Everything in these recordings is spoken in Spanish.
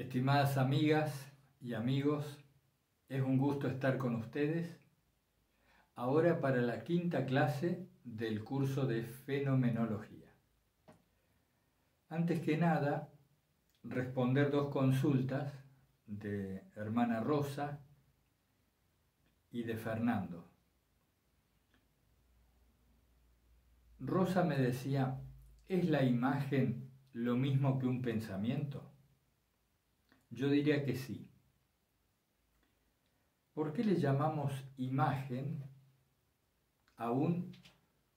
Estimadas amigas y amigos, es un gusto estar con ustedes. Ahora para la quinta clase del curso de fenomenología. Antes que nada, responder dos consultas de hermana Rosa y de Fernando. Rosa me decía, ¿es la imagen lo mismo que un pensamiento? Yo diría que sí. ¿Por qué le llamamos imagen aún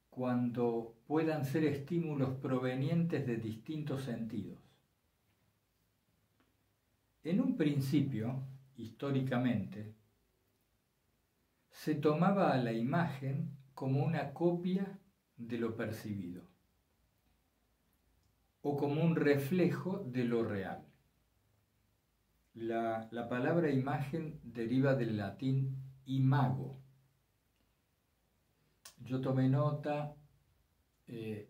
cuando puedan ser estímulos provenientes de distintos sentidos? En un principio, históricamente, se tomaba a la imagen como una copia de lo percibido o como un reflejo de lo real. La, palabra imagen deriva del latín imago. Yo tomé nota, eh,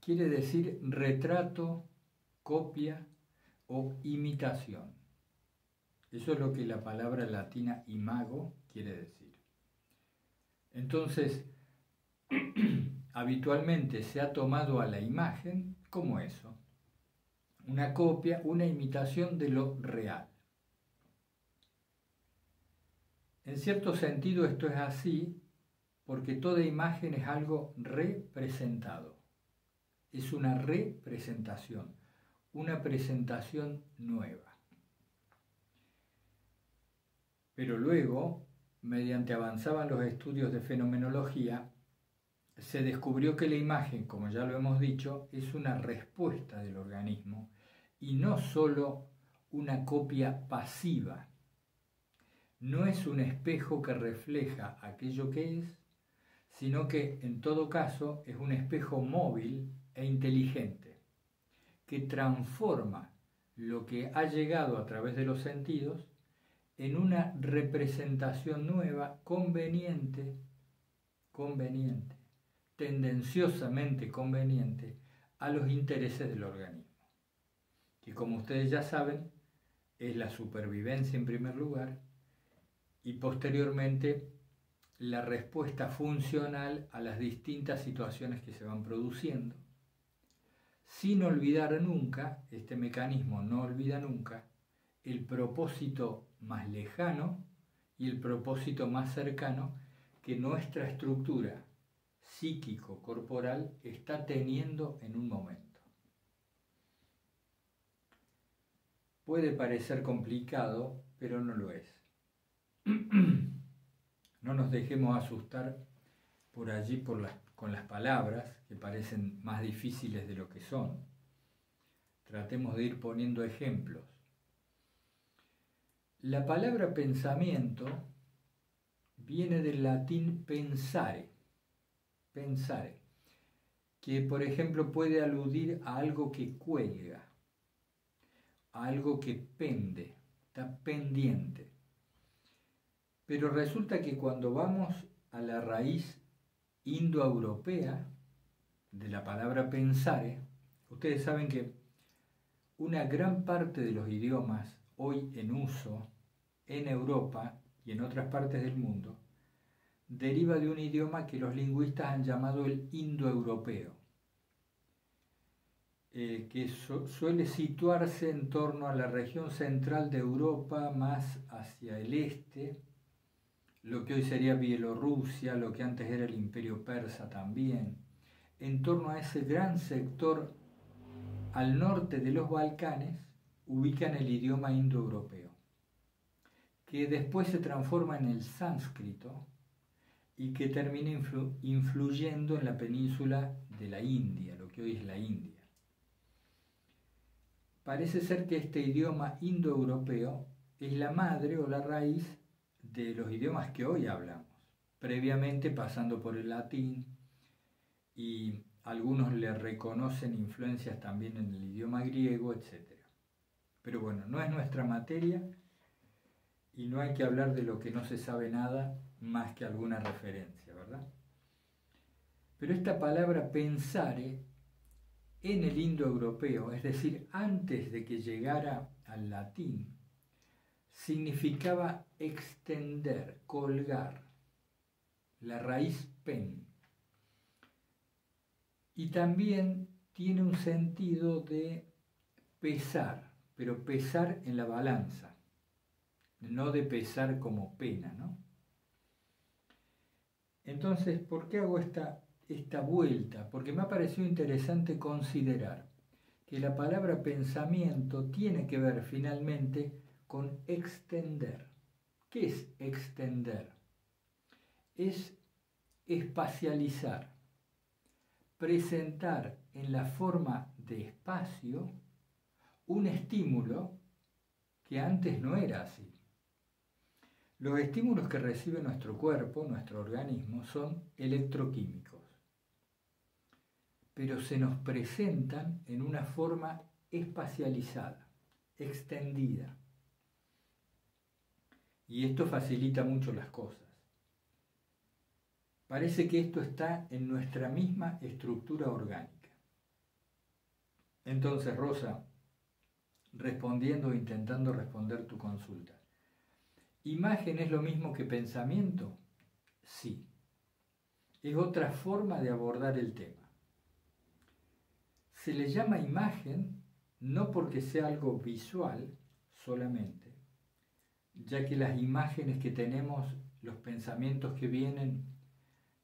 quiere decir retrato, copia o imitación. Eso es lo que la palabra latina imago quiere decir. Entonces, habitualmente se ha tomado a la imagen como eso, una copia, una imitación de lo real. En cierto sentido esto es así porque toda imagen es algo representado. Es una representación, una presentación nueva. Pero luego, mediante avanzaban los estudios de fenomenología, se descubrió que la imagen, como ya lo hemos dicho, es una respuesta del organismo y no sólo una copia pasiva. No es un espejo que refleja aquello que es, sino que en todo caso es un espejo móvil e inteligente, que transforma lo que ha llegado a través de los sentidos en una representación nueva, conveniente, conveniente, tendenciosamente conveniente a los intereses del organismo que como ustedes ya saben, es la supervivencia en primer lugar y posteriormente la respuesta funcional a las distintas situaciones que se van produciendo, sin olvidar nunca, este mecanismo no olvida nunca, el propósito más lejano y el propósito más cercano que nuestra estructura psíquico-corporal está teniendo en un momento. Puede parecer complicado, pero no lo es. No nos dejemos asustar por allí con las palabras que parecen más difíciles de lo que son. Tratemos de ir poniendo ejemplos. La palabra pensamiento viene del latín pensare, pensare, que por ejemplo puede aludir a algo que cuelga, algo que pende, está pendiente. Pero resulta que cuando vamos a la raíz indoeuropea de la palabra pensare, ustedes saben que una gran parte de los idiomas hoy en uso en Europa y en otras partes del mundo deriva de un idioma que los lingüistas han llamado el indoeuropeo. Eh, que suele situarse en torno a la región central de Europa, más hacia el este, lo que hoy sería Bielorrusia, lo que antes era el imperio persa también, en torno a ese gran sector al norte de los Balcanes, ubican el idioma indoeuropeo, que después se transforma en el sánscrito y que termina influyendo en la península de la India, lo que hoy es la India. Parece ser que este idioma indoeuropeo es la madre o la raíz de los idiomas que hoy hablamos, previamente pasando por el latín y algunos le reconocen influencias también en el idioma griego, etc. Pero bueno, no es nuestra materia y no hay que hablar de lo que no se sabe nada más que alguna referencia, ¿verdad? Pero esta palabra pensare en el indoeuropeo, es decir, antes de que llegara al latín, significaba extender, colgar, la raíz pen. Y también tiene un sentido de pesar, pero pesar en la balanza, no de pesar como pena, ¿no? Entonces, ¿por qué hago esta, esta vuelta? Porque me ha parecido interesante considerar que la palabra pensamiento tiene que ver finalmente con extender. ¿Qué es extender? Es espacializar, presentar en la forma de espacio un estímulo que antes no era así. Los estímulos que recibe nuestro cuerpo, nuestro organismo, son electroquímicos, pero se nos presentan en una forma espacializada, extendida. Y esto facilita mucho las cosas. Parece que esto está en nuestra misma estructura orgánica. Entonces, Rosa, respondiendo o intentando responder tu consulta, ¿Imagen es lo mismo que pensamiento? Sí. Es otra forma de abordar el tema. Se le llama imagen no porque sea algo visual solamente, ya que las imágenes que tenemos, los pensamientos que vienen,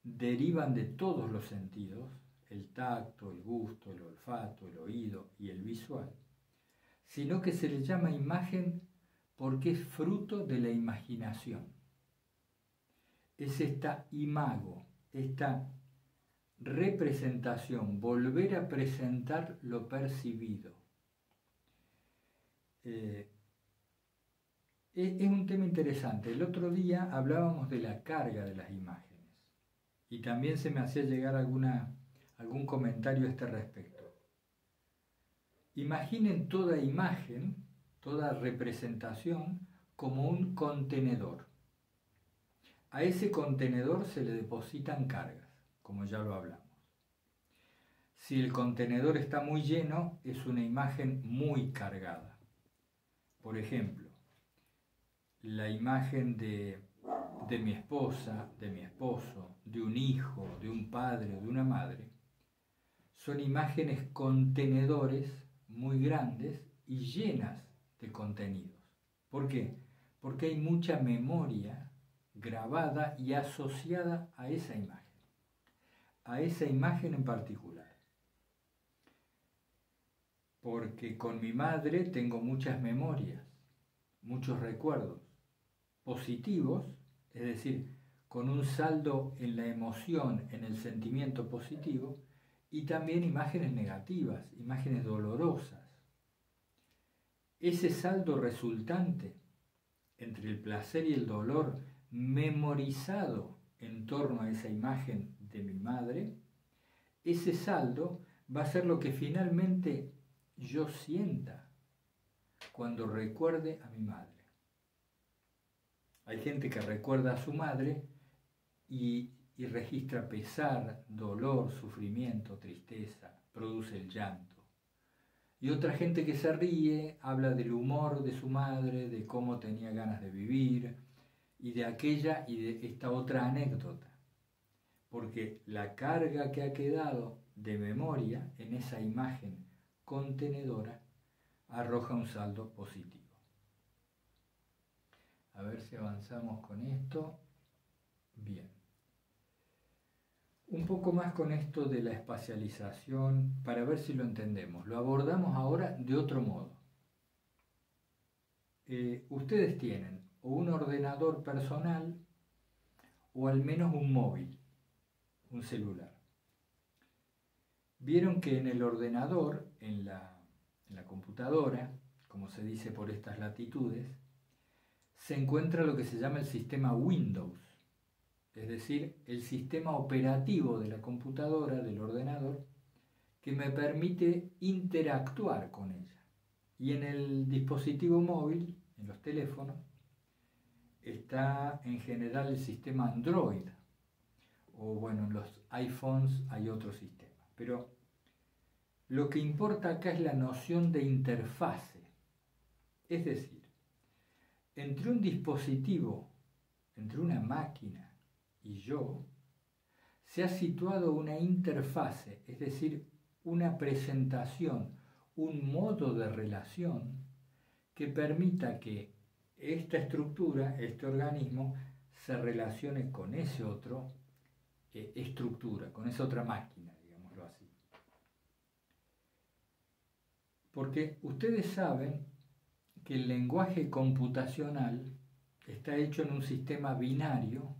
derivan de todos los sentidos, el tacto, el gusto, el olfato, el oído y el visual, sino que se le llama imagen porque es fruto de la imaginación. Es esta imago, esta representación, volver a presentar lo percibido. Eh, es, un tema interesante. El otro día hablábamos de la carga de las imágenes y también se me hacía llegar algún comentario a este respecto. Imaginen toda imagen toda representación como un contenedor. A ese contenedor se le depositan cargas, como ya lo hablamos. Si el contenedor está muy lleno, es una imagen muy cargada. Por ejemplo, la imagen de, de mi esposa, de mi esposo, de un hijo, de un padre, de una madre, son imágenes contenedores muy grandes y llenas de contenidos. ¿Por qué? Porque hay mucha memoria grabada y asociada a esa imagen, a esa imagen en particular. Porque con mi madre tengo muchas memorias, muchos recuerdos positivos, es decir, con un saldo en la emoción, en el sentimiento positivo, y también imágenes negativas, imágenes dolorosas ese saldo resultante entre el placer y el dolor memorizado en torno a esa imagen de mi madre, ese saldo va a ser lo que finalmente yo sienta cuando recuerde a mi madre. Hay gente que recuerda a su madre y, y registra pesar, dolor, sufrimiento, tristeza, produce el llanto. Y otra gente que se ríe habla del humor de su madre, de cómo tenía ganas de vivir, y de aquella y de esta otra anécdota. Porque la carga que ha quedado de memoria en esa imagen contenedora arroja un saldo positivo. A ver si avanzamos con esto. Bien un poco más con esto de la espacialización para ver si lo entendemos. Lo abordamos ahora de otro modo. Eh, ustedes tienen o un ordenador personal o al menos un móvil, un celular. Vieron que en el ordenador, en la, computadora, como se dice por estas latitudes, se encuentra lo que se llama el sistema Windows es decir, el sistema operativo de la computadora, del ordenador, que me permite interactuar con ella. Y en el dispositivo móvil, en los teléfonos, está en general el sistema Android, o bueno, en los iPhones hay otro sistema. Pero Lo que importa acá es la noción de interfase. Es decir, entre un dispositivo, entre una máquina y yo, se ha situado una interfase, es decir, una presentación, un modo de relación que permita que esta estructura, este organismo, se relacione con ese otro eh, estructura, con esa otra máquina, digámoslo así. Porque ustedes saben que el lenguaje computacional está hecho en un sistema binario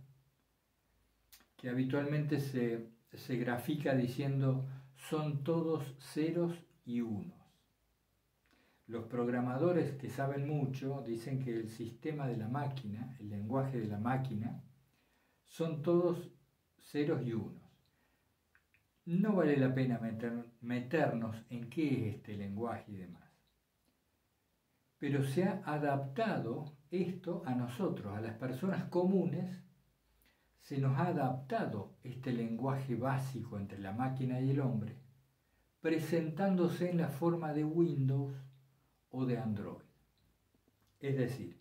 que habitualmente se, se grafica diciendo son todos ceros y unos. Los programadores que saben mucho dicen que el sistema de la máquina, el lenguaje de la máquina, son todos ceros y unos. No vale la pena meternos en qué es este lenguaje y demás. Pero se ha adaptado esto a nosotros, a las personas comunes, se nos ha adaptado este lenguaje básico entre la máquina y el hombre, presentándose en la forma de Windows o de Android. Es decir,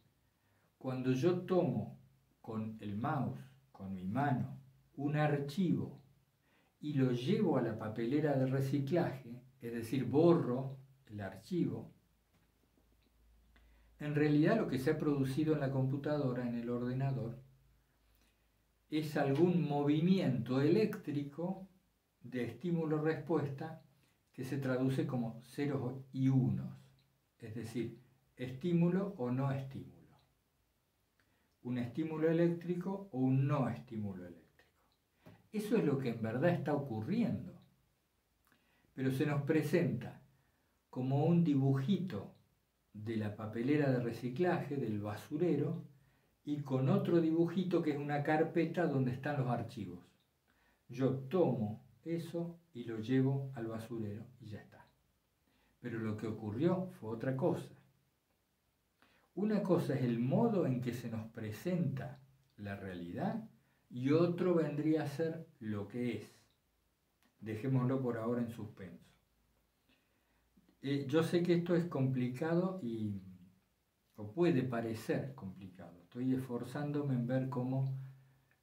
cuando yo tomo con el mouse, con mi mano, un archivo y lo llevo a la papelera de reciclaje, es decir, borro el archivo, en realidad lo que se ha producido en la computadora, en el ordenador, es algún movimiento eléctrico de estímulo-respuesta que se traduce como ceros y unos es decir, estímulo o no estímulo. Un estímulo eléctrico o un no estímulo eléctrico. Eso es lo que en verdad está ocurriendo. Pero se nos presenta como un dibujito de la papelera de reciclaje, del basurero, y con otro dibujito que es una carpeta donde están los archivos. Yo tomo eso y lo llevo al basurero y ya está. Pero lo que ocurrió fue otra cosa. Una cosa es el modo en que se nos presenta la realidad y otro vendría a ser lo que es. Dejémoslo por ahora en suspenso. Eh, yo sé que esto es complicado y o puede parecer complicado. Estoy esforzándome en ver cómo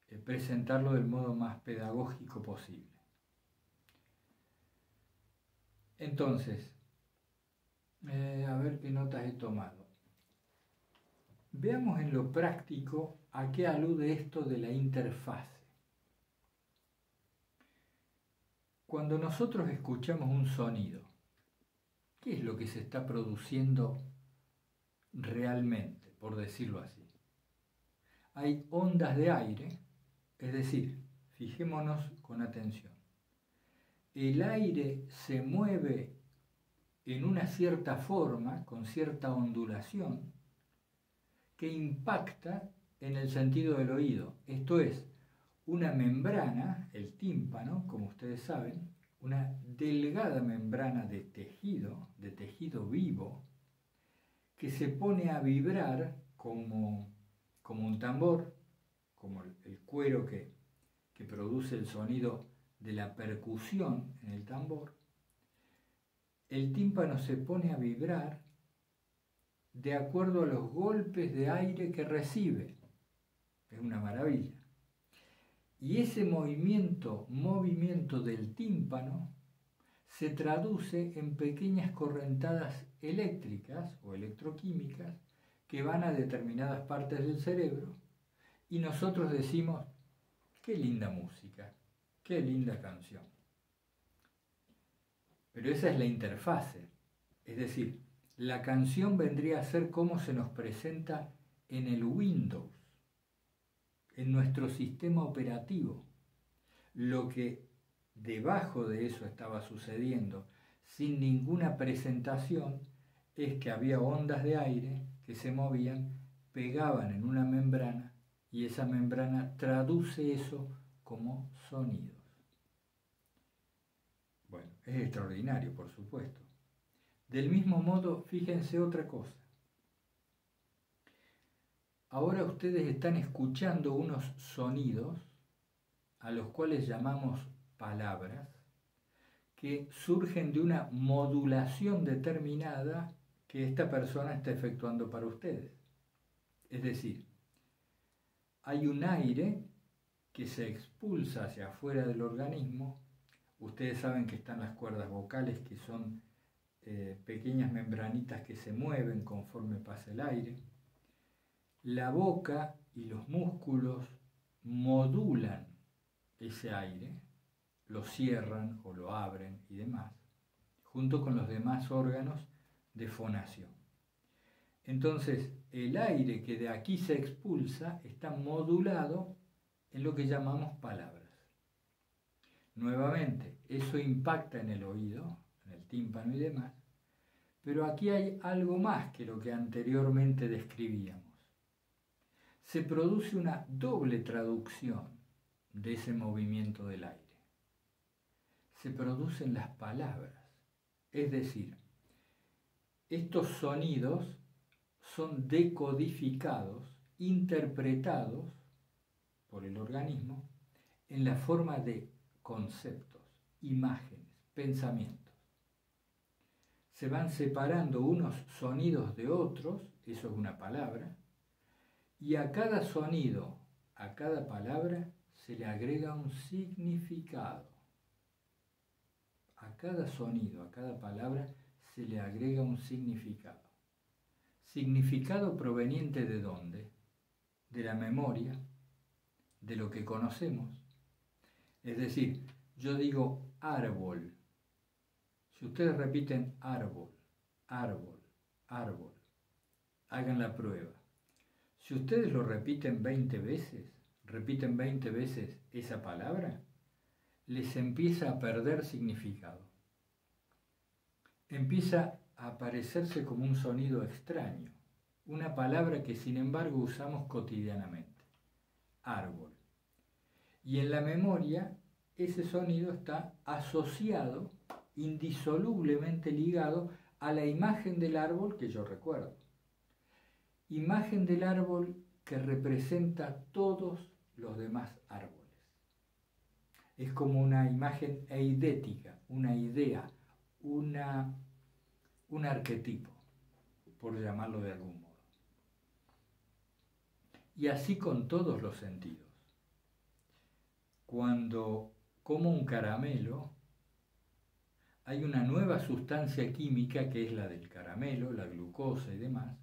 eh, presentarlo del modo más pedagógico posible. Entonces, eh, a ver qué notas he tomado. Veamos en lo práctico a qué alude esto de la interfase. Cuando nosotros escuchamos un sonido, ¿qué es lo que se está produciendo realmente, por decirlo así? Hay ondas de aire, es decir, fijémonos con atención. El aire se mueve en una cierta forma, con cierta ondulación, que impacta en el sentido del oído. Esto es, una membrana, el tímpano, como ustedes saben, una delgada membrana de tejido, de tejido vivo, que se pone a vibrar como, como un tambor, como el cuero que, que produce el sonido de la percusión en el tambor, el tímpano se pone a vibrar de acuerdo a los golpes de aire que recibe. Es una maravilla. Y ese movimiento, movimiento del tímpano, se traduce en pequeñas correntadas eléctricas o electroquímicas que van a determinadas partes del cerebro y nosotros decimos, qué linda música, qué linda canción. Pero esa es la interfase. Es decir, la canción vendría a ser como se nos presenta en el Windows, en nuestro sistema operativo. Lo que debajo de eso estaba sucediendo, sin ninguna presentación, es que había ondas de aire que se movían, pegaban en una membrana y esa membrana traduce eso como sonido. Bueno, es extraordinario, por supuesto. Del mismo modo, fíjense otra cosa. Ahora ustedes están escuchando unos sonidos a los cuales llamamos palabras, que surgen de una modulación determinada que esta persona está efectuando para ustedes. Es decir, hay un aire que se expulsa hacia afuera del organismo. Ustedes saben que están las cuerdas vocales, que son eh, pequeñas membranitas que se mueven conforme pasa el aire. La boca y los músculos modulan ese aire, lo cierran o lo abren y demás, junto con los demás órganos de fonación. Entonces, el aire que de aquí se expulsa está modulado en lo que llamamos palabras. Nuevamente, eso impacta en el oído, tímpano y demás, pero aquí hay algo más que lo que anteriormente describíamos. Se produce una doble traducción de ese movimiento del aire. Se producen las palabras, es decir, estos sonidos son decodificados, interpretados por el organismo en la forma de conceptos, imágenes, pensamientos. Se van separando unos sonidos de otros, eso es una palabra, y a cada sonido, a cada palabra, se le agrega un significado. A cada sonido, a cada palabra, se le agrega un significado. Significado proveniente de dónde? De la memoria, de lo que conocemos. Es decir, yo digo árbol. Si ustedes repiten árbol, árbol, árbol, hagan la prueba. Si ustedes lo repiten 20 veces, repiten 20 veces esa palabra, les empieza a perder significado. Empieza a aparecerse como un sonido extraño, una palabra que sin embargo usamos cotidianamente, árbol. Y en la memoria ese sonido está asociado, indisolublemente ligado a la imagen del árbol que yo recuerdo. Imagen del árbol que representa todos los demás árboles. Es como una imagen eidética, una idea, una, un arquetipo, por llamarlo de algún modo. Y así con todos los sentidos. Cuando como un caramelo, hay una nueva sustancia química que es la del caramelo, la glucosa y demás,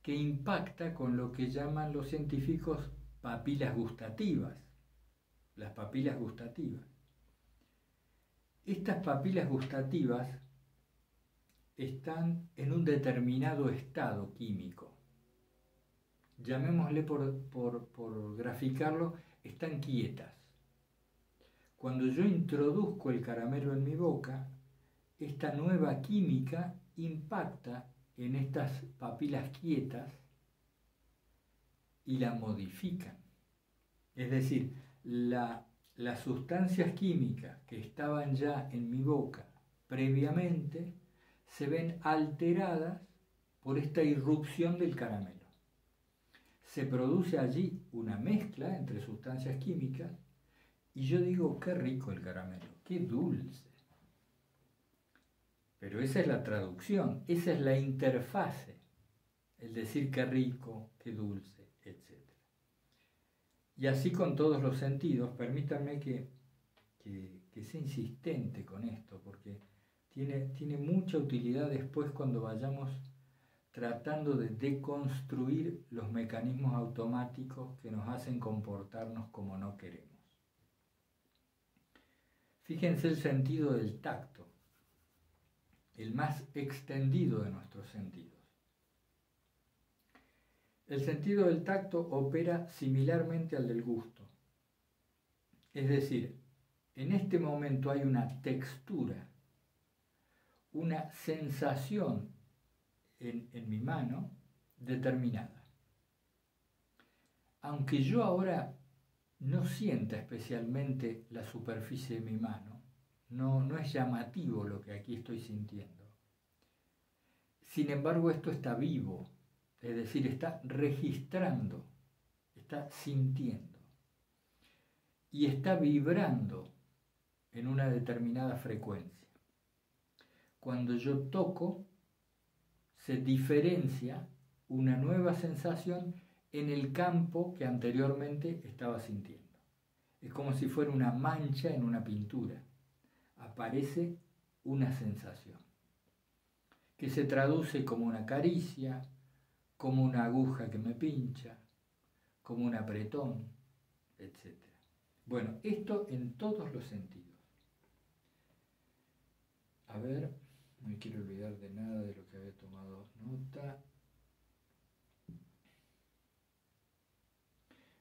que impacta con lo que llaman los científicos papilas gustativas, las papilas gustativas. Estas papilas gustativas están en un determinado estado químico. Llamémosle por, por graficarlo, están quietas. Cuando yo introduzco el caramelo en mi boca, esta nueva química impacta en estas papilas quietas y la modifican. Es decir, la las sustancias químicas que estaban ya en mi boca previamente se ven alteradas por esta irrupción del caramelo. Se produce allí una mezcla entre sustancias químicas y yo digo, qué rico el caramelo, qué dulce. Pero esa es la traducción, esa es la interfase, el decir qué rico, qué dulce, etc. Y así con todos los sentidos, permítanme que, sea insistente con esto, porque tiene, tiene mucha utilidad después cuando vayamos tratando de deconstruir los mecanismos automáticos que nos hacen comportarnos como no queremos. Fíjense el sentido del tacto, el más extendido de nuestros sentidos. El sentido del tacto opera similarmente al del gusto. Es decir, en este momento hay una textura, una sensación en, en mi mano determinada. Aunque yo ahora no sienta especialmente la superficie de mi mano, no, no es llamativo lo que aquí estoy sintiendo. Sin embargo, esto está vivo, es decir, está registrando, está sintiendo y está vibrando en una determinada frecuencia. Cuando yo toco, se diferencia una nueva sensación en el campo que anteriormente estaba sintiendo. Es como si fuera una mancha en una pintura. Aparece una sensación que se traduce como una caricia, como una aguja que me pincha, como un apretón, etc. Bueno, esto en todos los sentidos. A ver, no me quiero olvidar de nada de lo que había tomado nota.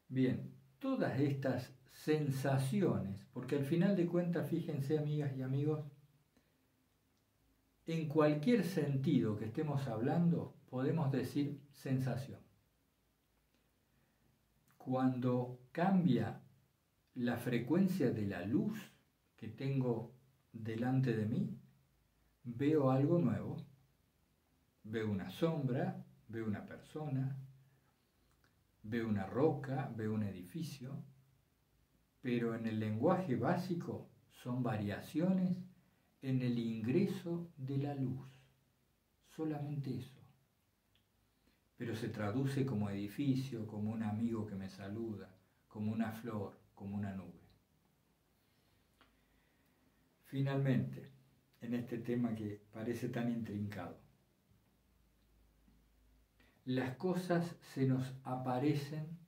Bien, todas estas sensaciones, porque al final de cuentas, fíjense amigas y amigos, en cualquier sentido que estemos hablando, podemos decir sensación. Cuando cambia la frecuencia de la luz que tengo delante de mí, veo algo nuevo. Veo una sombra, veo una persona, veo una roca, veo un edificio, pero en el lenguaje básico son variaciones en el ingreso de la luz. Solamente eso. Pero se traduce como edificio, como un amigo que me saluda, como una flor, como una nube. Finalmente, en este tema que parece tan intrincado, las cosas se nos aparecen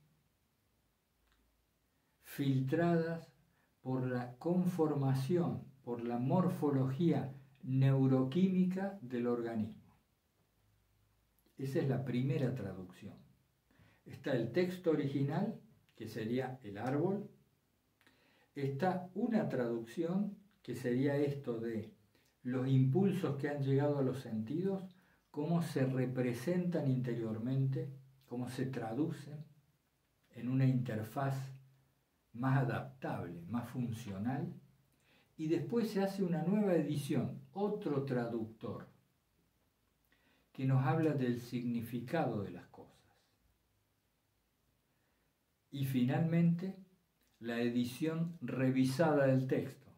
filtradas por la conformación, por la morfología neuroquímica del organismo. Esa es la primera traducción. Está el texto original, que sería el árbol, está una traducción que sería esto de los impulsos que han llegado a los sentidos, cómo se representan interiormente, cómo se traducen en una interfaz más adaptable, más funcional, y después se hace una nueva edición, otro traductor, que nos habla del significado de las cosas. Y finalmente, la edición revisada del texto,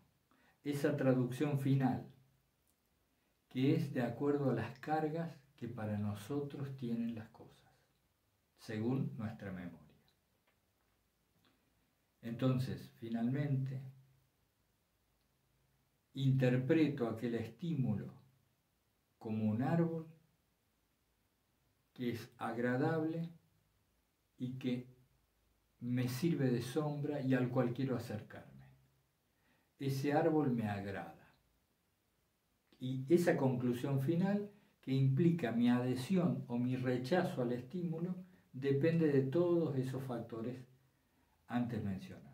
esa traducción final, que es de acuerdo a las cargas que para nosotros tienen las cosas, según nuestra memoria. Entonces, finalmente, interpreto aquel estímulo como un árbol que es agradable y que me sirve de sombra y al cual quiero acercarme. Ese árbol me agrada. Y esa conclusión final, que implica mi adhesión o mi rechazo al estímulo, depende de todos esos factores antes mencionados.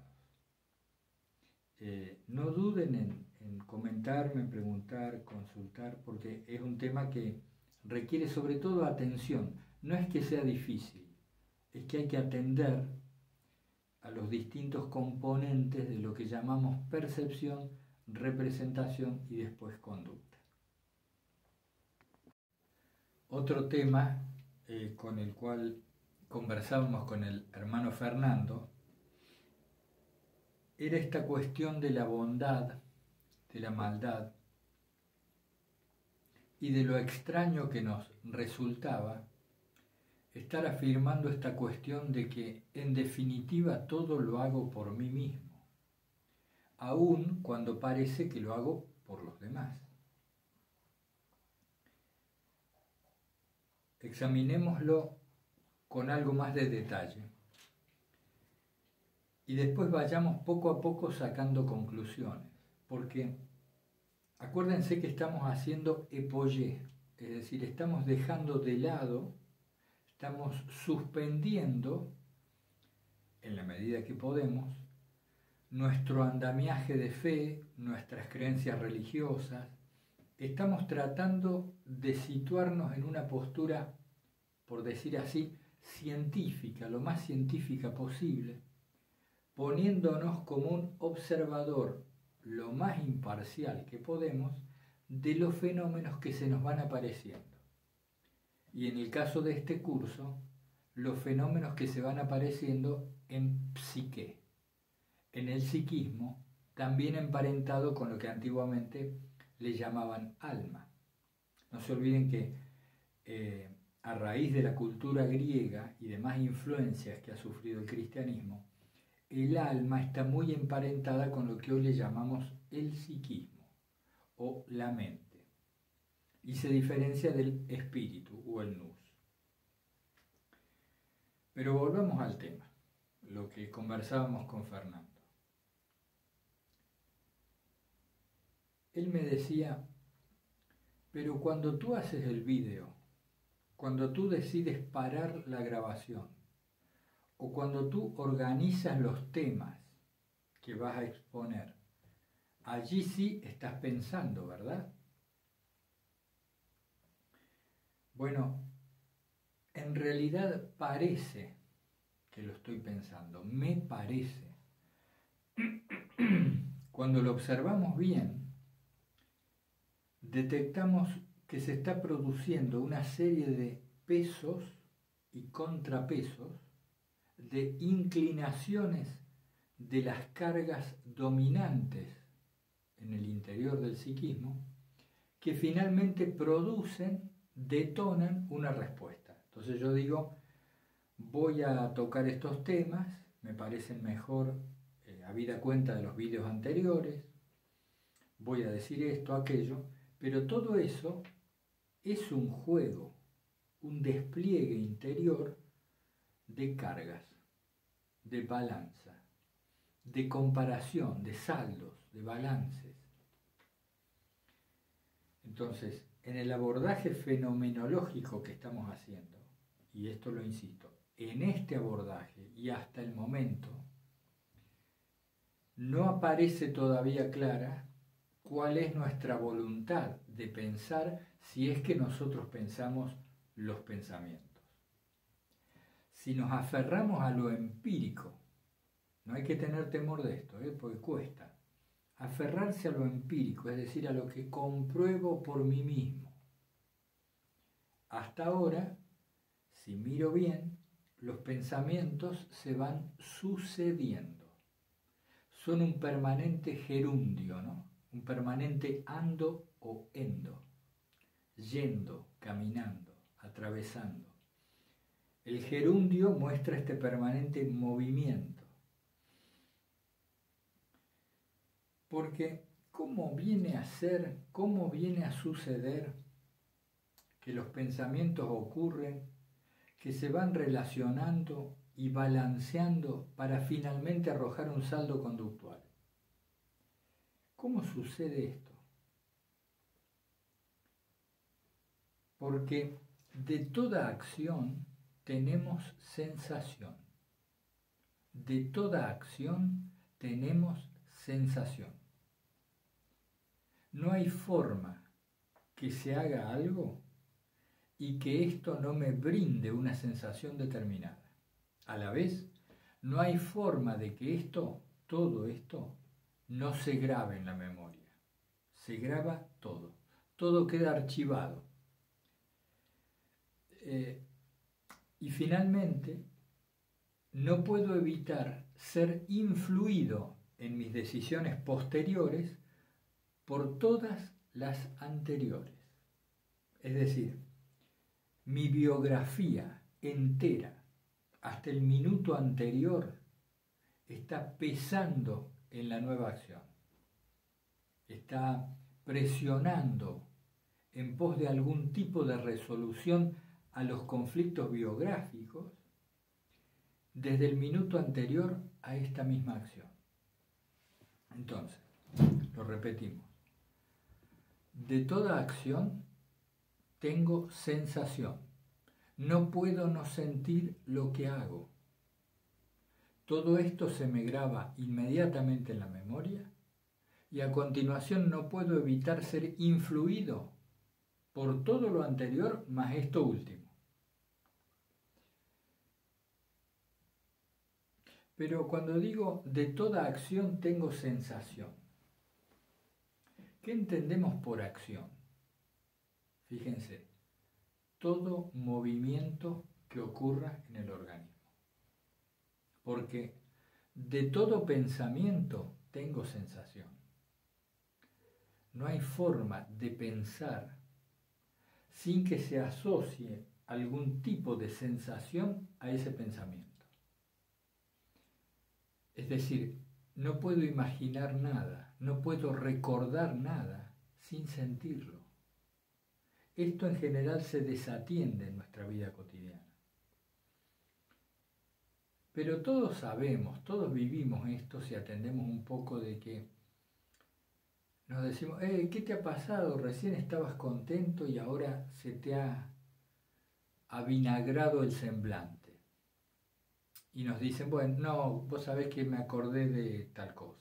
Eh, no duden en, en comentarme, preguntar, consultar, porque es un tema que requiere sobre todo atención. No es que sea difícil, es que hay que atender a los distintos componentes de lo que llamamos percepción, representación y después conducta. Otro tema eh, con el cual conversábamos con el hermano Fernando era esta cuestión de la bondad, de la maldad y de lo extraño que nos resultaba estar afirmando esta cuestión de que en definitiva todo lo hago por mí mismo, aun cuando parece que lo hago por los demás. Examinémoslo con algo más de detalle y después vayamos poco a poco sacando conclusiones, porque acuérdense que estamos haciendo epoyé, es decir, estamos dejando de lado estamos suspendiendo, en la medida que podemos, nuestro andamiaje de fe, nuestras creencias religiosas, estamos tratando de situarnos en una postura, por decir así, científica, lo más científica posible, poniéndonos como un observador lo más imparcial que podemos de los fenómenos que se nos van apareciendo y en el caso de este curso, los fenómenos que se van apareciendo en psique, en el psiquismo, también emparentado con lo que antiguamente le llamaban alma. No se olviden que eh, a raíz de la cultura griega y demás influencias que ha sufrido el cristianismo, el alma está muy emparentada con lo que hoy le llamamos el psiquismo o la mente y se diferencia del espíritu o el nous. Pero volvamos al tema, lo que conversábamos con Fernando. Él me decía, pero cuando tú haces el vídeo, cuando tú decides parar la grabación, o cuando tú organizas los temas que vas a exponer, allí sí estás pensando, ¿verdad? Bueno, en realidad parece que lo estoy pensando, me parece. Cuando lo observamos bien, detectamos que se está produciendo una serie de pesos y contrapesos, de inclinaciones de las cargas dominantes en el interior del psiquismo, que finalmente producen, detonan una respuesta. Entonces yo digo, voy a tocar estos temas, me parecen mejor, eh, habida cuenta de los vídeos anteriores, voy a decir esto, aquello, pero todo eso es un juego, un despliegue interior de cargas, de balanza, de comparación, de saldos, de balances. Entonces, en el abordaje fenomenológico que estamos haciendo, y esto lo insisto, en este abordaje y hasta el momento, no aparece todavía clara cuál es nuestra voluntad de pensar si es que nosotros pensamos los pensamientos. Si nos aferramos a lo empírico, no hay que tener temor de esto, ¿eh? porque cuesta. Aferrarse a lo empírico, es decir, a lo que compruebo por mí mismo. Hasta ahora, si miro bien, los pensamientos se van sucediendo. Son un permanente gerundio, ¿no? Un permanente ando o endo yendo, caminando, atravesando. El gerundio muestra este permanente movimiento. Porque ¿cómo viene a ser, cómo viene a suceder que los pensamientos ocurren, que se van relacionando y balanceando para finalmente arrojar un saldo conductual? ¿Cómo sucede esto? porque de toda acción tenemos sensación. De toda acción tenemos sensación. No hay forma que se haga algo y que esto no me brinde una sensación determinada. A la vez, no hay forma de que esto, todo esto, no se grabe en la memoria. Se graba todo. Todo queda archivado eh, y finalmente, no puedo evitar ser influido en mis decisiones posteriores por todas las anteriores. Es decir, mi biografía entera, hasta el minuto anterior, está pesando en la nueva acción. Está presionando en pos de algún tipo de resolución a los conflictos biográficos desde el minuto anterior a esta misma acción. Entonces, lo repetimos. De toda acción tengo sensación. No puedo no sentir lo que hago. Todo esto se me graba inmediatamente en la memoria y a continuación no puedo evitar ser influido por todo lo anterior más esto último. Pero cuando digo de toda acción tengo sensación, ¿qué entendemos por acción? Fíjense, todo movimiento que ocurra en el organismo. Porque de todo pensamiento tengo sensación. No hay forma de pensar sin que se asocie algún tipo de sensación a ese pensamiento. Es decir, no puedo imaginar nada, no puedo recordar nada sin sentirlo. Esto en general se desatiende en nuestra vida cotidiana. Pero todos sabemos, todos vivimos esto si atendemos un poco de que nos decimos, eh, ¿qué te ha pasado? Recién estabas contento y ahora se te ha avinagrado el semblante. Y nos dicen, bueno, no, vos sabés que me acordé de tal cosa.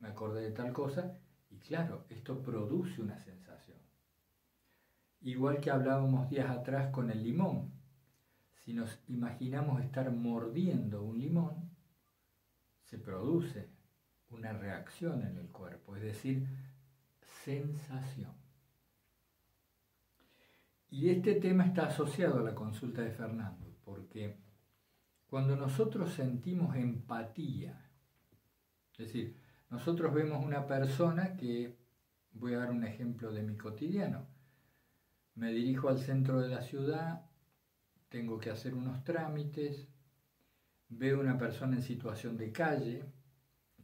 Me acordé de tal cosa y claro, esto produce una sensación. Igual que hablábamos días atrás con el limón si nos imaginamos estar mordiendo un limón, se produce una reacción en el cuerpo, es decir, sensación. Y este tema está asociado a la consulta de Fernando, porque cuando nosotros sentimos empatía, es decir, nosotros vemos una persona que, voy a dar un ejemplo de mi cotidiano, me dirijo al centro de la ciudad, tengo que hacer unos trámites, veo una persona en situación de calle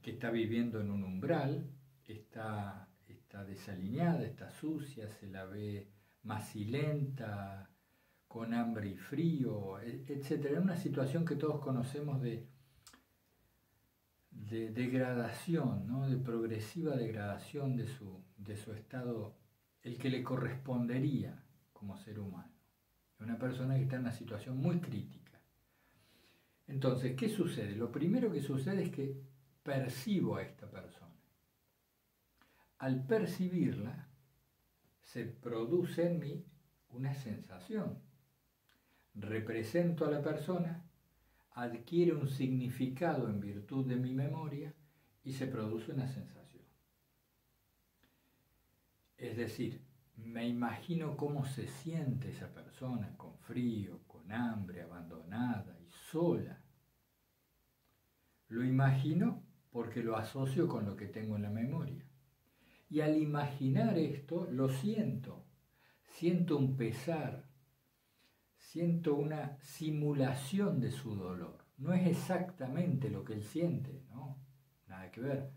que está viviendo en un umbral, está, está desalineada, está sucia, se la ve macilenta, con hambre y frío, e, etc. Es una situación que todos conocemos de, de degradación, ¿no? de progresiva degradación de su, de su estado, el que le correspondería como ser humano una persona que está en una situación muy crítica. Entonces, ¿qué sucede? Lo primero que sucede es que percibo a esta persona. Al percibirla, se produce en mí una sensación. Represento a la persona, adquiere un significado en virtud de mi memoria y se produce una sensación. Es decir, me imagino cómo se siente esa persona con frío, con hambre, abandonada y sola. Lo imagino porque lo asocio con lo que tengo en la memoria. Y al imaginar esto, lo siento. Siento un pesar, siento una simulación de su dolor. No es exactamente lo que él siente, ¿no? Nada que ver.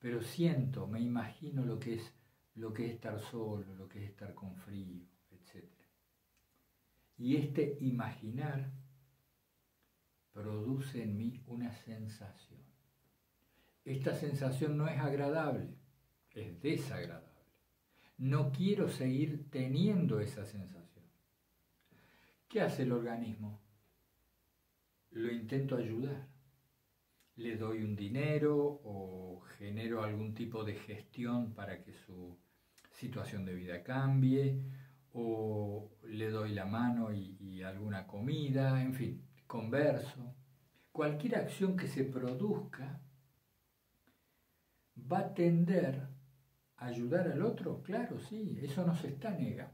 Pero siento, me imagino lo que es lo que es estar solo, lo que es estar con frío, etc. Y este imaginar produce en mí una sensación. Esta sensación no es agradable, es desagradable. No quiero seguir teniendo esa sensación. ¿Qué hace el organismo? Lo intento ayudar. Le doy un dinero o genero algún tipo de gestión para que su situación de vida cambie, o le doy la mano y, alguna comida, en fin, converso. Cualquier acción que se produzca va a tender a ayudar al otro, claro, sí, eso no se está negando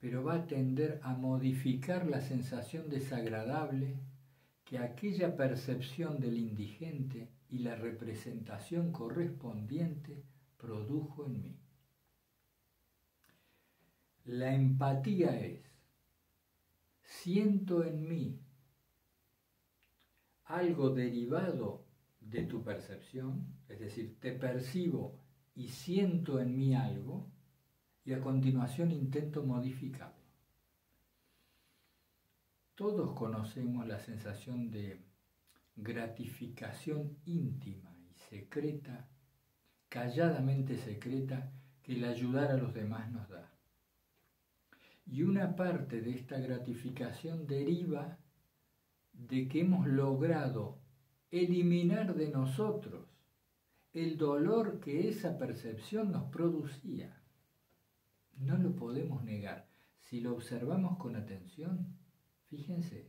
pero va a tender a modificar la sensación desagradable que aquella percepción del indigente y la representación correspondiente produjo en mí. La empatía es, siento en mí algo derivado de tu percepción, es decir, te percibo y siento en mí algo, y a continuación intento modificarlo. Todos conocemos la sensación de gratificación íntima y secreta calladamente secreta que el ayudar a los demás nos da. Y una parte de esta gratificación deriva de que hemos logrado eliminar de nosotros el dolor que esa percepción nos producía. No lo podemos negar. Si lo observamos con atención, fíjense,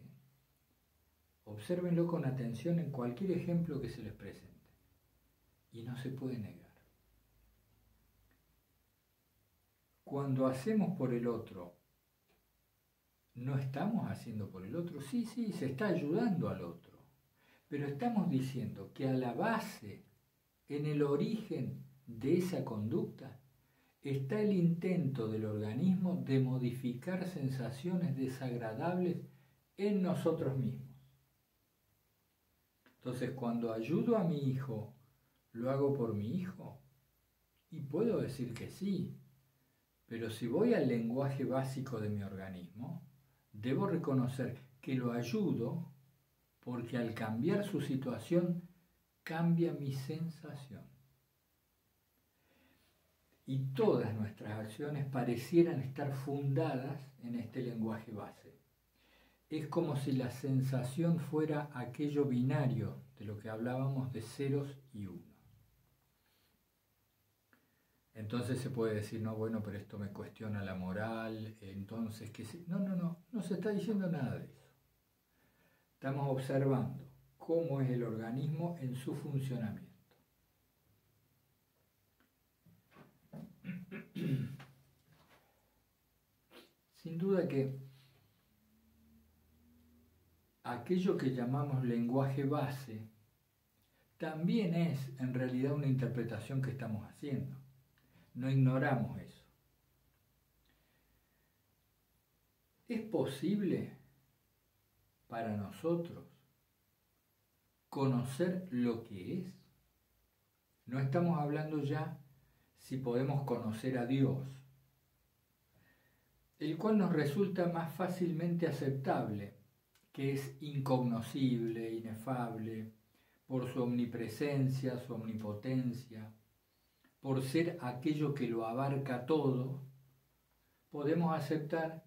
obsérvenlo con atención en cualquier ejemplo que se les presente. Y no se puede negar. Cuando hacemos por el otro, ¿no estamos haciendo por el otro? Sí, sí, se está ayudando al otro. Pero estamos diciendo que a la base, en el origen de esa conducta, está el intento del organismo de modificar sensaciones desagradables en nosotros mismos. Entonces, cuando ayudo a mi hijo, ¿lo hago por mi hijo? Y puedo decir que sí, pero si voy al lenguaje básico de mi organismo, debo reconocer que lo ayudo porque al cambiar su situación cambia mi sensación. Y todas nuestras acciones parecieran estar fundadas en este lenguaje base. Es como si la sensación fuera aquello binario de lo que hablábamos de ceros y uno. Entonces se puede decir, no, bueno, pero esto me cuestiona la moral, entonces, ¿qué se... No, no, no, no se está diciendo nada de eso. Estamos observando cómo es el organismo en su funcionamiento. Sin duda que aquello que llamamos lenguaje base también es en realidad una interpretación que estamos haciendo. No ignoramos eso. ¿Es posible para nosotros conocer lo que es? No estamos hablando ya si podemos conocer a Dios, el cual nos resulta más fácilmente aceptable, que es incognoscible, inefable, por su omnipresencia, su omnipotencia, por ser aquello que lo abarca todo, podemos aceptar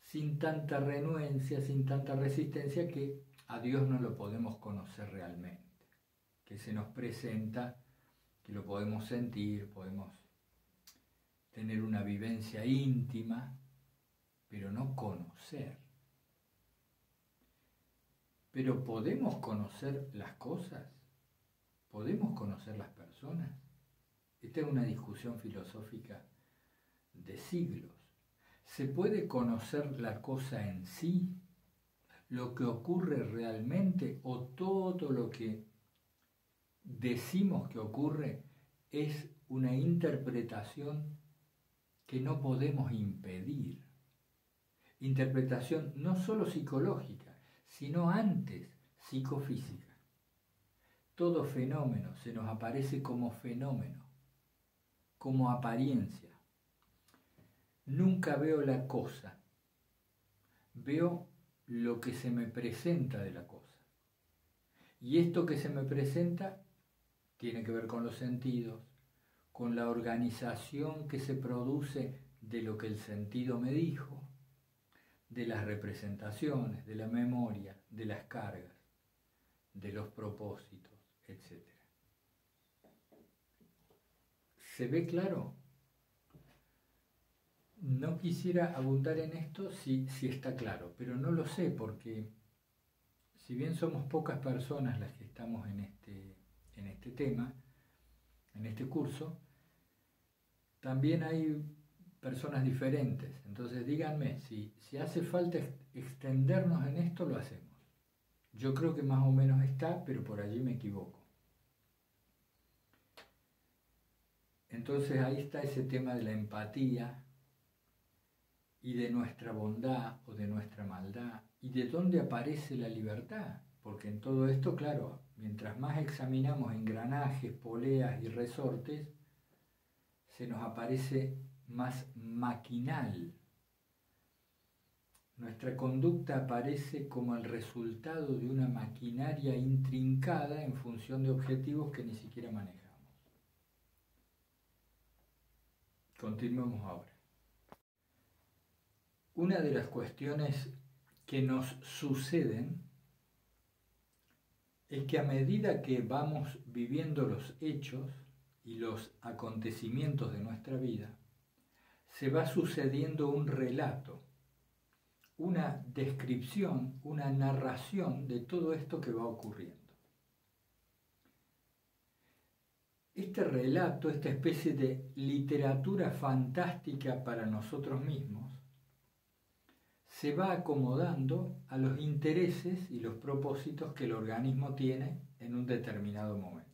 sin tanta renuencia, sin tanta resistencia, que a Dios no lo podemos conocer realmente, que se nos presenta, que lo podemos sentir, podemos tener una vivencia íntima, pero no conocer. Pero podemos conocer las cosas, podemos conocer las personas. Esta es una discusión filosófica de siglos. ¿Se puede conocer la cosa en sí? ¿Lo que ocurre realmente o todo lo que decimos que ocurre es una interpretación que no podemos impedir? Interpretación no solo psicológica, sino antes psicofísica. Todo fenómeno se nos aparece como fenómeno como apariencia. Nunca veo la cosa, veo lo que se me presenta de la cosa. Y esto que se me presenta tiene que ver con los sentidos, con la organización que se produce de lo que el sentido me dijo, de las representaciones, de la memoria, de las cargas, de los propósitos, etc. ¿Se ve claro? No quisiera abundar en esto si, está claro, pero no lo sé porque si bien somos pocas personas las que estamos en este, en este tema, en este curso, también hay personas diferentes. Entonces díganme, si, si hace falta extendernos en esto, lo hacemos. Yo creo que más o menos está, pero por allí me equivoco. Entonces ahí está ese tema de la empatía y de nuestra bondad o de nuestra maldad y de dónde aparece la libertad. Porque en todo esto, claro, mientras más examinamos engranajes, poleas y resortes, se nos aparece más maquinal. Nuestra conducta aparece como el resultado de una maquinaria intrincada en función de objetivos que ni siquiera manejamos. Continuemos ahora. Una de las cuestiones que nos suceden es que a medida que vamos viviendo los hechos y los acontecimientos de nuestra vida, se va sucediendo un relato, una descripción, una narración de todo esto que va ocurriendo. este relato, esta especie de literatura fantástica para nosotros mismos, se va acomodando a los intereses y los propósitos que el organismo tiene en un determinado momento.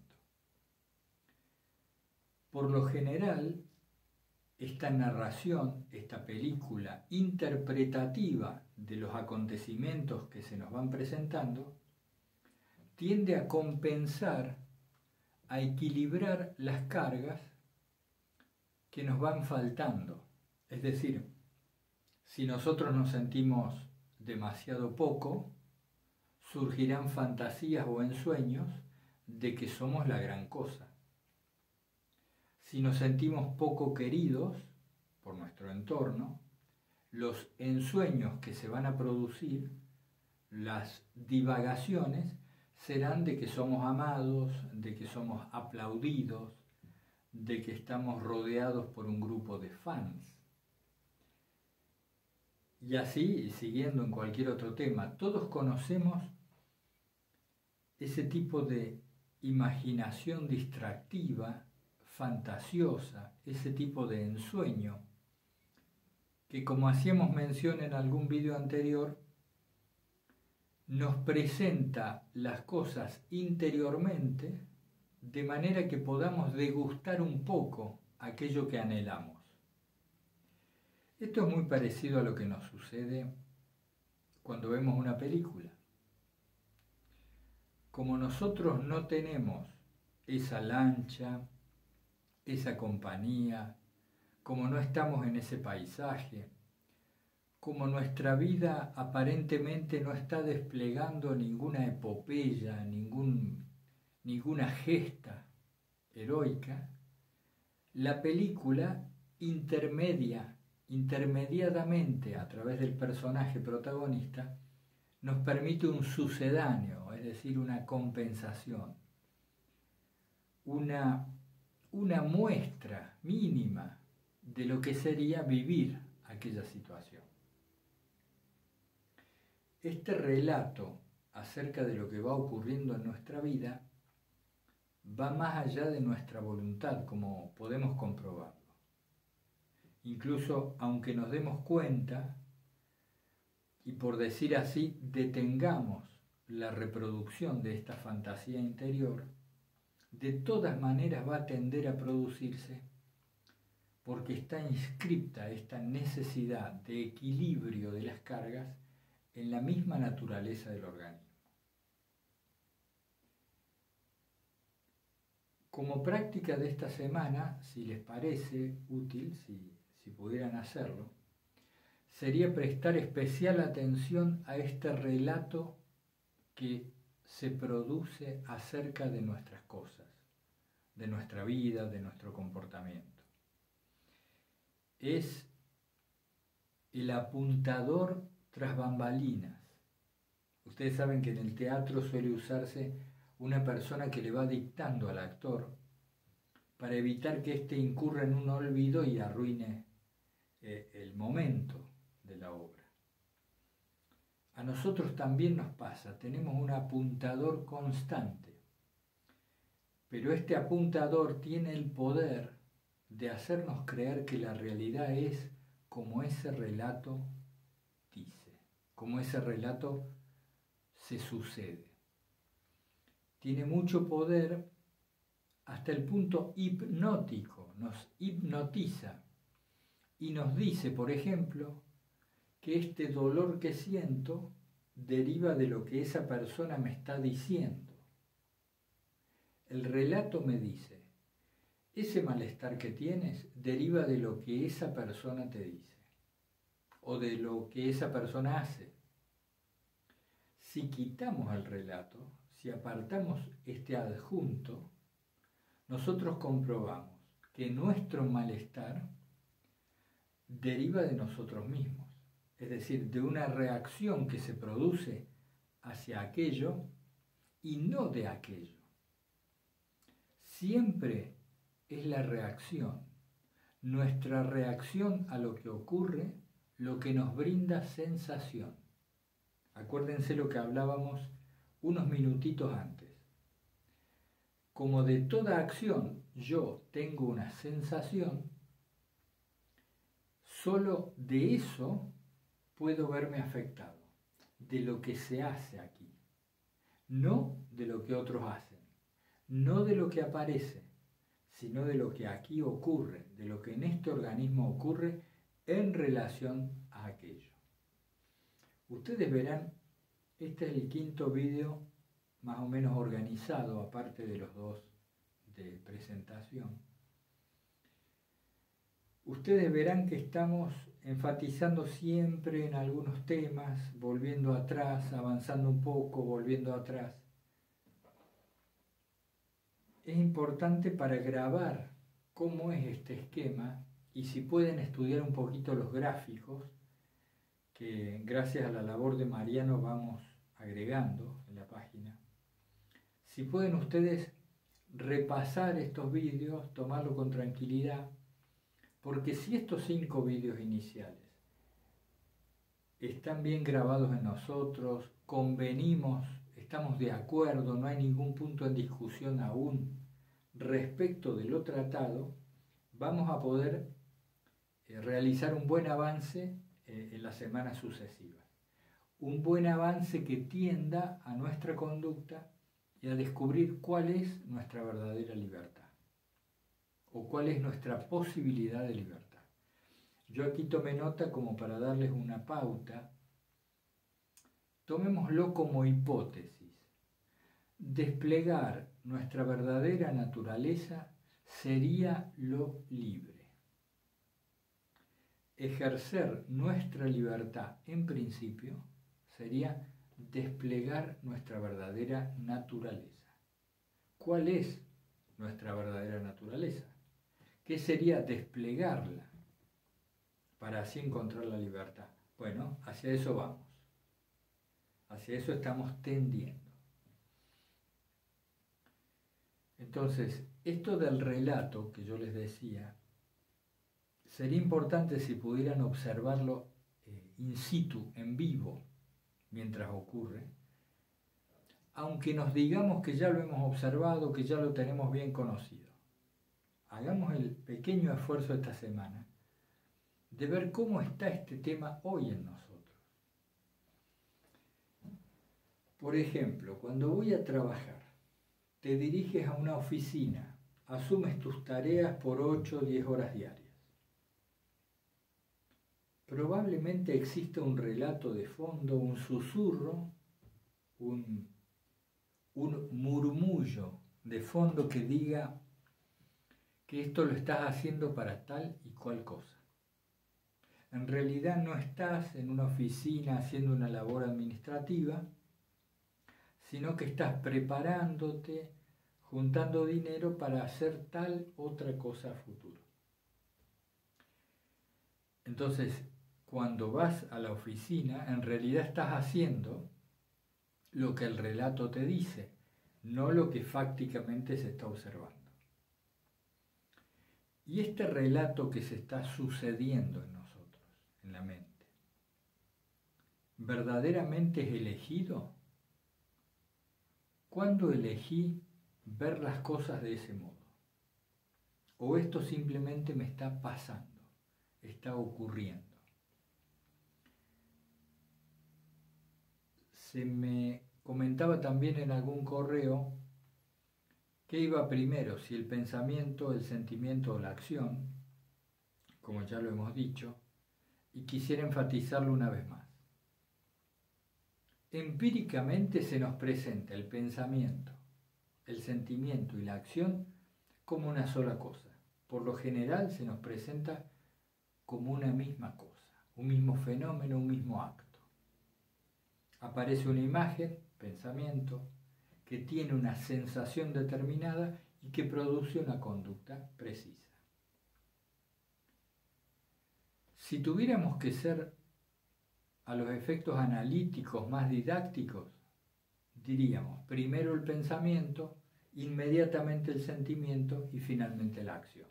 Por lo general, esta narración, esta película interpretativa de los acontecimientos que se nos van presentando, tiende a compensar, a equilibrar las cargas que nos van faltando. Es decir, si nosotros nos sentimos demasiado poco, surgirán fantasías o ensueños de que somos la gran cosa. Si nos sentimos poco queridos por nuestro entorno, los ensueños que se van a producir, las divagaciones, serán de que somos amados, de que somos aplaudidos, de que estamos rodeados por un grupo de fans. Y así, siguiendo en cualquier otro tema, todos conocemos ese tipo de imaginación distractiva, fantasiosa, ese tipo de ensueño, que como hacíamos mención en algún vídeo anterior, nos presenta las cosas interiormente de manera que podamos degustar un poco aquello que anhelamos. Esto es muy parecido a lo que nos sucede cuando vemos una película. Como nosotros no tenemos esa lancha, esa compañía, como no estamos en ese paisaje, como nuestra vida aparentemente no está desplegando ninguna epopeya, ningún, ninguna gesta heroica, la película intermedia, intermediadamente a través del personaje protagonista, nos permite un sucedáneo, es decir, una compensación, una, una muestra mínima de lo que sería vivir aquella situación. Este relato acerca de lo que va ocurriendo en nuestra vida va más allá de nuestra voluntad, como podemos comprobarlo. Incluso aunque nos demos cuenta y por decir así detengamos la reproducción de esta fantasía interior, de todas maneras va a tender a producirse porque está inscripta esta necesidad de equilibrio de las cargas en la misma naturaleza del organismo. Como práctica de esta semana, si les parece útil, si, si pudieran hacerlo, sería prestar especial atención a este relato que se produce acerca de nuestras cosas, de nuestra vida, de nuestro comportamiento. Es el apuntador tras bambalinas. Ustedes saben que en el teatro suele usarse una persona que le va dictando al actor para evitar que éste incurra en un olvido y arruine eh, el momento de la obra. A nosotros también nos pasa, tenemos un apuntador constante, pero este apuntador tiene el poder de hacernos creer que la realidad es como ese relato como ese relato se sucede. Tiene mucho poder hasta el punto hipnótico, nos hipnotiza y nos dice, por ejemplo, que este dolor que siento deriva de lo que esa persona me está diciendo. El relato me dice, ese malestar que tienes deriva de lo que esa persona te dice o de lo que esa persona hace. Si quitamos el relato, si apartamos este adjunto, nosotros comprobamos que nuestro malestar deriva de nosotros mismos, es decir, de una reacción que se produce hacia aquello y no de aquello. Siempre es la reacción, nuestra reacción a lo que ocurre lo que nos brinda sensación. Acuérdense lo que hablábamos unos minutitos antes. Como de toda acción yo tengo una sensación, solo de eso puedo verme afectado de lo que se hace aquí, no de lo que otros hacen, no de lo que aparece, sino de lo que aquí ocurre, de lo que en este organismo ocurre en relación a aquello. Ustedes verán, este es el quinto vídeo más o menos organizado, aparte de los dos de presentación. Ustedes verán que estamos enfatizando siempre en algunos temas, volviendo atrás, avanzando un poco, volviendo atrás. Es importante para grabar cómo es este esquema y si pueden estudiar un poquito los gráficos, que gracias a la labor de Mariano vamos agregando en la página. Si pueden ustedes repasar estos vídeos, tomarlo con tranquilidad, porque si estos cinco vídeos iniciales están bien grabados en nosotros, convenimos, estamos de acuerdo, no hay ningún punto en discusión aún respecto de lo tratado, vamos a poder eh, realizar un buen avance eh, en las semanas sucesivas. Un buen avance que tienda a nuestra conducta y a descubrir cuál es nuestra verdadera libertad o cuál es nuestra posibilidad de libertad. Yo aquí tomé nota como para darles una pauta. Tomémoslo como hipótesis. Desplegar nuestra verdadera naturaleza sería lo libre. Ejercer nuestra libertad en principio sería desplegar nuestra verdadera naturaleza. ¿Cuál es nuestra verdadera naturaleza? ¿Qué sería desplegarla para así encontrar la libertad? Bueno, hacia eso vamos. Hacia eso estamos tendiendo. Entonces, esto del relato que yo les decía, sería importante si pudieran observarlo eh, in situ, en vivo, mientras ocurre, aunque nos digamos que ya lo hemos observado, que ya lo tenemos bien conocido. Hagamos el pequeño esfuerzo esta semana de ver cómo está este tema hoy en nosotros. Por ejemplo, cuando voy a trabajar, te diriges a una oficina, asumes tus tareas por 8 o 10 horas diarias probablemente existe un relato de fondo, un susurro, un, un murmullo de fondo que diga que esto lo estás haciendo para tal y cual cosa. En realidad no estás en una oficina haciendo una labor administrativa, sino que estás preparándote, juntando dinero para hacer tal otra cosa a futuro. Entonces, cuando vas a la oficina, en realidad estás haciendo lo que el relato te dice, no lo que fácticamente se está observando. Y este relato que se está sucediendo en nosotros, en la mente, ¿verdaderamente es elegido? ¿Cuándo elegí ver las cosas de ese modo? ¿O esto simplemente me está pasando, está ocurriendo? se me comentaba también en algún correo qué iba primero, si el pensamiento, el sentimiento o la acción, como ya lo hemos dicho, y quisiera enfatizarlo una vez más. Empíricamente se nos presenta el pensamiento, el sentimiento y la acción como una sola cosa. Por lo general se nos presenta como una misma cosa, un mismo fenómeno, un mismo acto aparece una imagen, pensamiento, que tiene una sensación determinada y que produce una conducta precisa. Si tuviéramos que ser a los efectos analíticos más didácticos, diríamos primero el pensamiento, inmediatamente el sentimiento y finalmente la acción.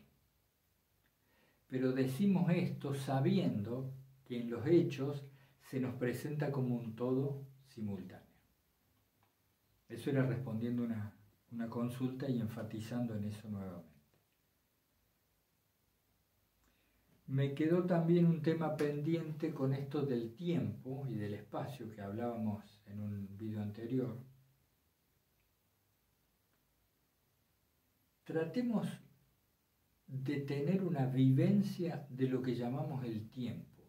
Pero decimos esto sabiendo que en los hechos se nos presenta como un todo simultáneo. Eso era respondiendo una, una consulta y enfatizando en eso nuevamente. Me quedó también un tema pendiente con esto del tiempo y del espacio que hablábamos en un video anterior. Tratemos de tener una vivencia de lo que llamamos el tiempo.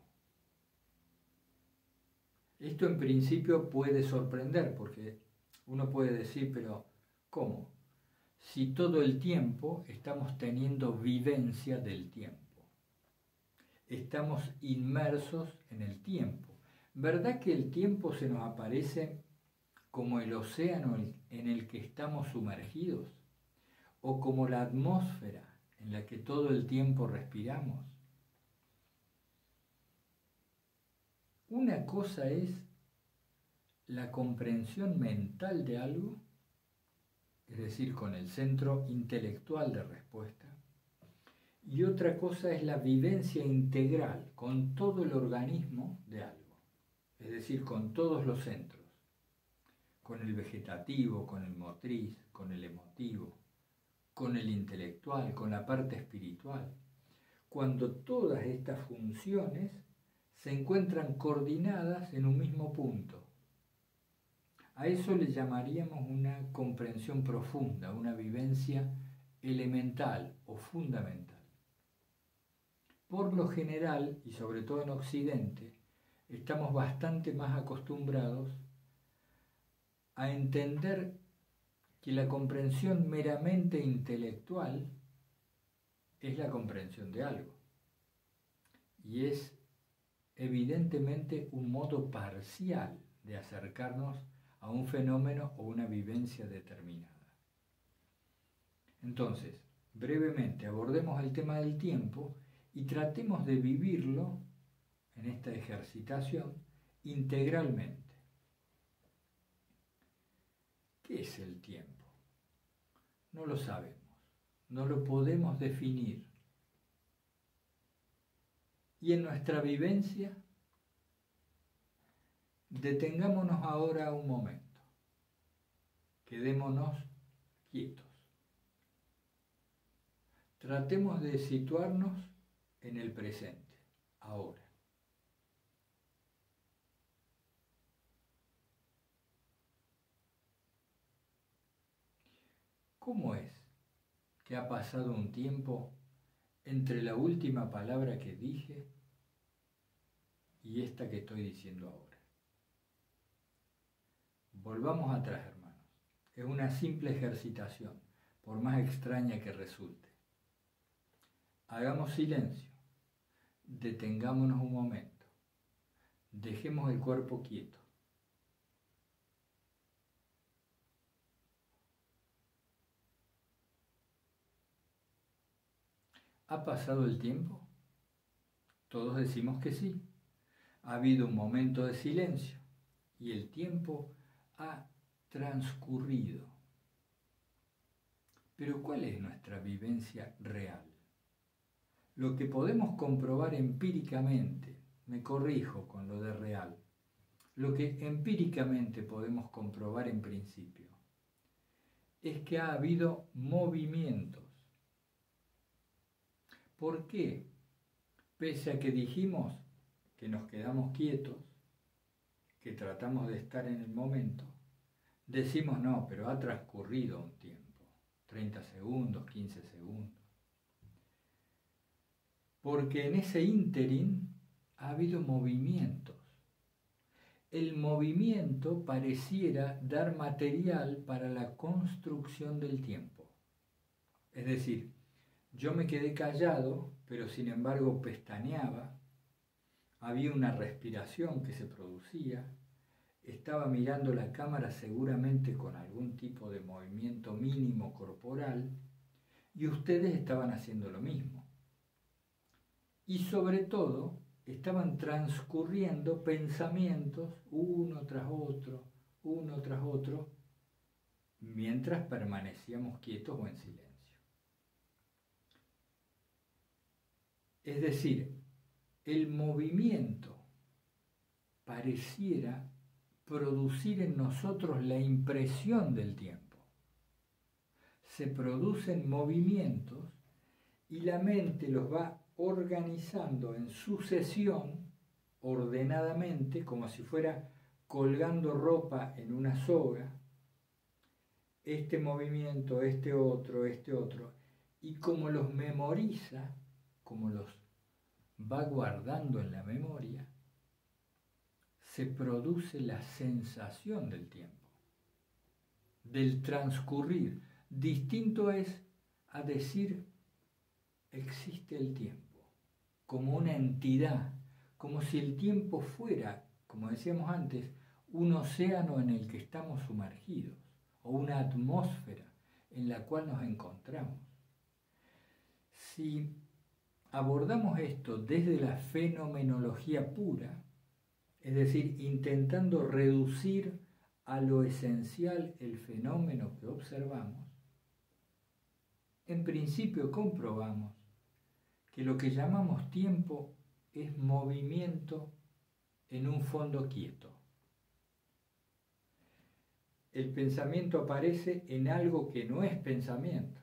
Esto en principio puede sorprender porque uno puede decir, pero ¿cómo? Si todo el tiempo estamos teniendo vivencia del tiempo. Estamos inmersos en el tiempo. ¿Verdad que el tiempo se nos aparece como el océano en el que estamos sumergidos? ¿O como la atmósfera en la que todo el tiempo respiramos? Una cosa es la comprensión mental de algo, es decir, con el centro intelectual de respuesta, y otra cosa es la vivencia integral con todo el organismo de algo, es decir, con todos los centros, con el vegetativo, con el motriz, con el emotivo, con el intelectual, con la parte espiritual. Cuando todas estas funciones se encuentran coordinadas en un mismo punto. A eso le llamaríamos una comprensión profunda, una vivencia elemental o fundamental. Por lo general, y sobre todo en Occidente, estamos bastante más acostumbrados a entender que la comprensión meramente intelectual es la comprensión de algo. Y es evidentemente un modo parcial de acercarnos a un fenómeno o una vivencia determinada. Entonces, brevemente abordemos el tema del tiempo y tratemos de vivirlo en esta ejercitación integralmente. ¿Qué es el tiempo? No lo sabemos, no lo podemos definir y en nuestra vivencia, detengámonos ahora un momento. Quedémonos quietos. Tratemos de situarnos en el presente, ahora. ¿Cómo es que ha pasado un tiempo entre la última palabra que dije y esta que estoy diciendo ahora. Volvamos atrás, hermanos. Es una simple ejercitación, por más extraña que resulte. Hagamos silencio, detengámonos un momento, dejemos el cuerpo quieto. ¿Ha pasado el tiempo? Todos decimos que sí. Ha habido un momento de silencio y el tiempo ha transcurrido. Pero ¿cuál es nuestra vivencia real? Lo que podemos comprobar empíricamente, me corrijo con lo de real, lo que empíricamente podemos comprobar en principio, es que ha habido movimientos ¿Por qué? Pese a que dijimos que nos quedamos quietos, que tratamos de estar en el momento, decimos no, pero ha transcurrido un tiempo, 30 segundos, 15 segundos. Porque en ese ínterin ha habido movimientos. El movimiento pareciera dar material para la construcción del tiempo. Es decir, yo me quedé callado, pero sin embargo pestañeaba, había una respiración que se producía, estaba mirando la cámara seguramente con algún tipo de movimiento mínimo corporal y ustedes estaban haciendo lo mismo. Y sobre todo estaban transcurriendo pensamientos uno tras otro, uno tras otro, mientras permanecíamos quietos o en silencio. Es decir, el movimiento pareciera producir en nosotros la impresión del tiempo. Se producen movimientos y la mente los va organizando en sucesión, ordenadamente, como si fuera colgando ropa en una soga, este movimiento, este otro, este otro, y como los memoriza, como los va guardando en la memoria, se produce la sensación del tiempo, del transcurrir. Distinto es a decir existe el tiempo como una entidad, como si el tiempo fuera, como decíamos antes, un océano en el que estamos sumergidos o una atmósfera en la cual nos encontramos. Si abordamos esto desde la fenomenología pura, es decir, intentando reducir a lo esencial el fenómeno que observamos, en principio comprobamos que lo que llamamos tiempo es movimiento en un fondo quieto. El pensamiento aparece en algo que no es pensamiento.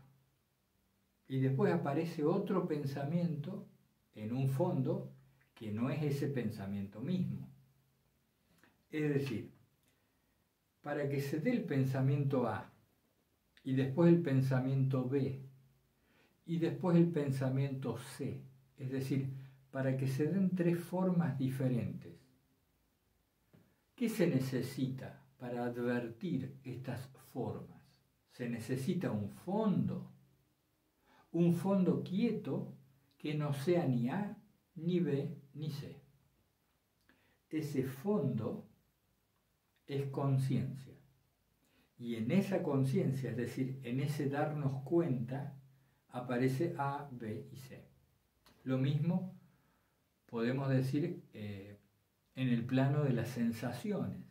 Y después aparece otro pensamiento en un fondo que no es ese pensamiento mismo. Es decir, para que se dé el pensamiento A y después el pensamiento B y después el pensamiento C, es decir, para que se den tres formas diferentes. ¿Qué se necesita para advertir estas formas? Se necesita un fondo, un fondo quieto que no sea ni A, ni B, ni C. Ese fondo es conciencia. Y en esa conciencia, es decir, en ese darnos cuenta, aparece A, B y C. Lo mismo podemos decir eh, en el plano de las sensaciones.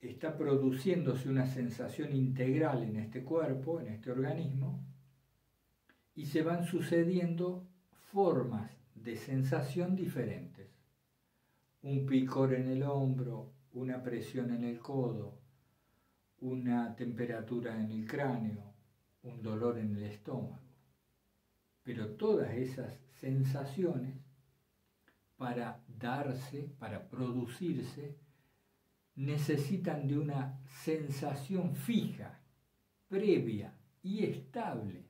Está produciéndose una sensación integral en este cuerpo, en este organismo, y se van sucediendo formas de sensación diferentes. Un picor en el hombro, una presión en el codo, una temperatura en el cráneo, un dolor en el estómago. Pero todas esas sensaciones, para darse, para producirse, necesitan de una sensación fija, previa y estable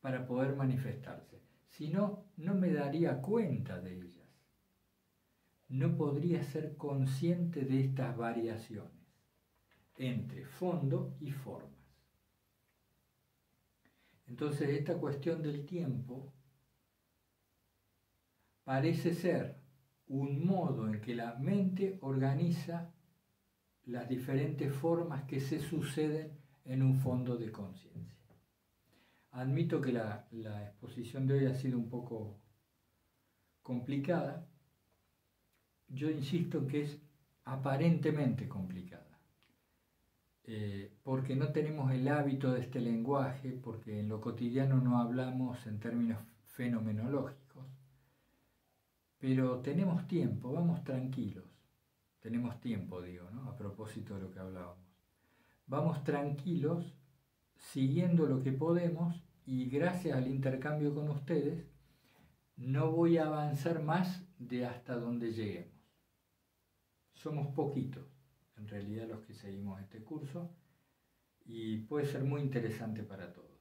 para poder manifestarse. Si no, no me daría cuenta de ellas. No podría ser consciente de estas variaciones entre fondo y forma. Entonces esta cuestión del tiempo parece ser un modo en que la mente organiza las diferentes formas que se suceden en un fondo de conciencia. Admito que la, la, exposición de hoy ha sido un poco complicada. Yo insisto que es aparentemente complicada. Eh, porque no tenemos el hábito de este lenguaje, porque en lo cotidiano no hablamos en términos fenomenológicos, pero tenemos tiempo, vamos tranquilos, tenemos tiempo, digo, ¿no? a propósito de lo que hablábamos. Vamos tranquilos, siguiendo lo que podemos y gracias al intercambio con ustedes, no voy a avanzar más de hasta donde lleguemos. Somos poquitos en realidad los que seguimos este curso y puede ser muy interesante para todos.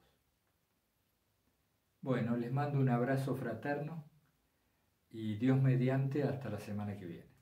Bueno, les mando un abrazo fraterno y Dios mediante hasta la semana que viene.